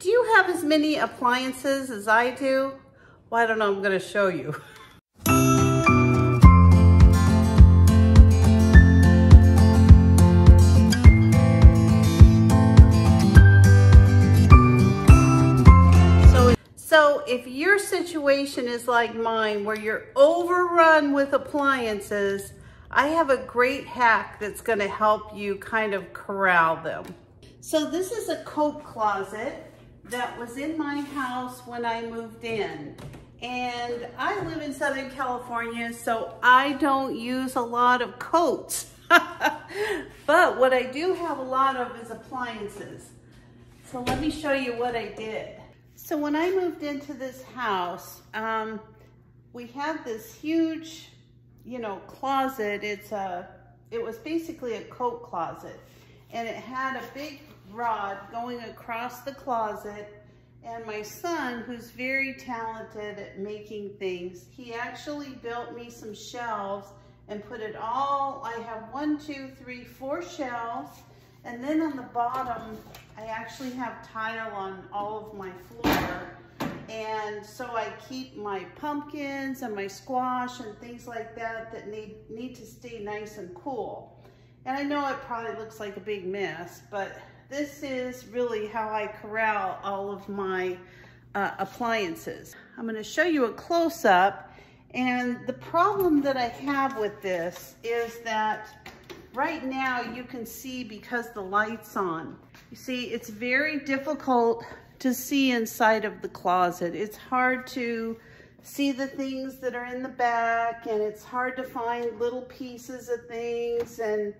Do you have as many appliances as I do? Well, I don't know, I'm gonna show you. So, if your situation is like mine, where you're overrun with appliances, I have a great hack that's gonna help you kind of corral them. So this is a coat closet that was in my house when I moved in. And I live in Southern California, so I don't use a lot of coats. but what I do have a lot of is appliances. So let me show you what I did. So when I moved into this house, um, we had this huge, you know, closet. It's a, it was basically a coat closet and it had a big rod going across the closet. And my son, who's very talented at making things, he actually built me some shelves and put it all, I have one, two, three, four shelves. And then on the bottom, I actually have tile on all of my floor. And so I keep my pumpkins and my squash and things like that that need, need to stay nice and cool. And I know it probably looks like a big mess, but this is really how I corral all of my uh, appliances. I'm gonna show you a close-up and the problem that I have with this is that right now you can see because the light's on. You see, it's very difficult to see inside of the closet. It's hard to see the things that are in the back and it's hard to find little pieces of things and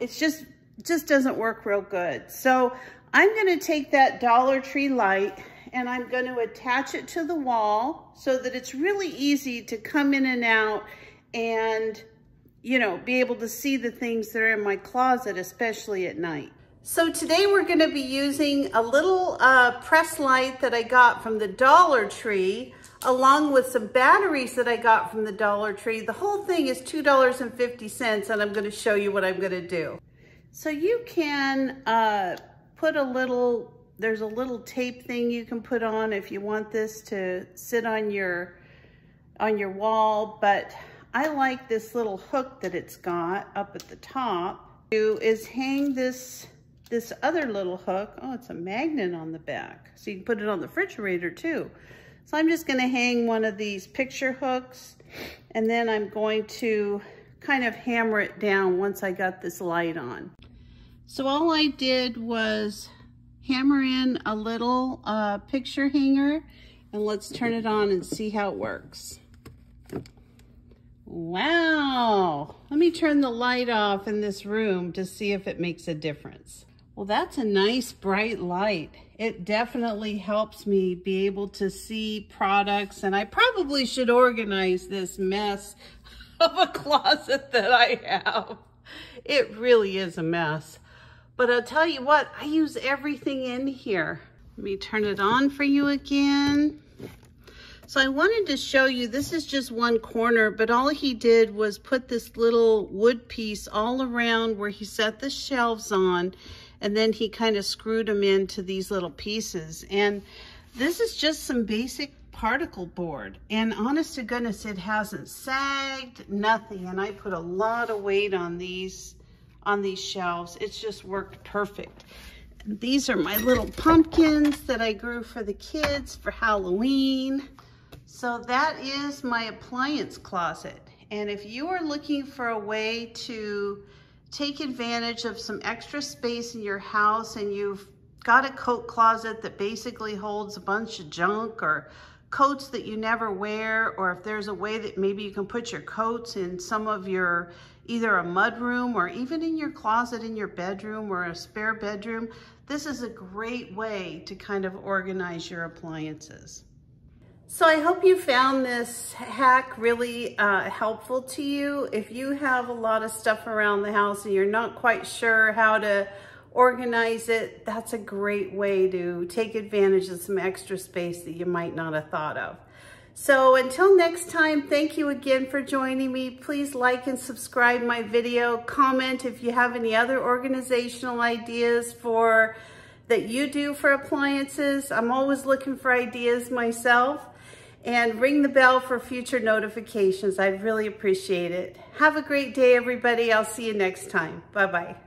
it's just just doesn't work real good. So I'm gonna take that Dollar Tree light and I'm gonna attach it to the wall so that it's really easy to come in and out and, you know, be able to see the things that are in my closet, especially at night. So today we're gonna be using a little uh, press light that I got from the Dollar Tree along with some batteries that I got from the Dollar Tree. The whole thing is $2.50 and I'm gonna show you what I'm gonna do. So you can uh, put a little, there's a little tape thing you can put on if you want this to sit on your, on your wall, but I like this little hook that it's got up at the top. Do is hang this, this other little hook. Oh, it's a magnet on the back. So you can put it on the refrigerator too. So I'm just gonna hang one of these picture hooks and then I'm going to kind of hammer it down once I got this light on. So all I did was hammer in a little uh, picture hanger and let's turn it on and see how it works. Wow, let me turn the light off in this room to see if it makes a difference. Well, that's a nice bright light. It definitely helps me be able to see products and I probably should organize this mess of a closet that I have. It really is a mess. But I'll tell you what, I use everything in here. Let me turn it on for you again. So I wanted to show you, this is just one corner, but all he did was put this little wood piece all around where he set the shelves on, and then he kind of screwed them into these little pieces. And this is just some basic particle board. And honest to goodness, it hasn't sagged, nothing. And I put a lot of weight on these on these shelves. It's just worked perfect. These are my little pumpkins that I grew for the kids for Halloween. So that is my appliance closet. And if you are looking for a way to take advantage of some extra space in your house and you've got a coat closet that basically holds a bunch of junk or coats that you never wear, or if there's a way that maybe you can put your coats in some of your, either a mud room or even in your closet in your bedroom or a spare bedroom, this is a great way to kind of organize your appliances. So I hope you found this hack really uh, helpful to you. If you have a lot of stuff around the house and you're not quite sure how to organize it, that's a great way to take advantage of some extra space that you might not have thought of. So until next time, thank you again for joining me. Please like and subscribe my video. Comment if you have any other organizational ideas for that you do for appliances. I'm always looking for ideas myself. And ring the bell for future notifications. I'd really appreciate it. Have a great day, everybody. I'll see you next time. Bye-bye.